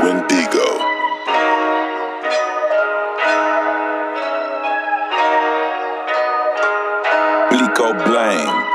Wendigo. Blico Blame.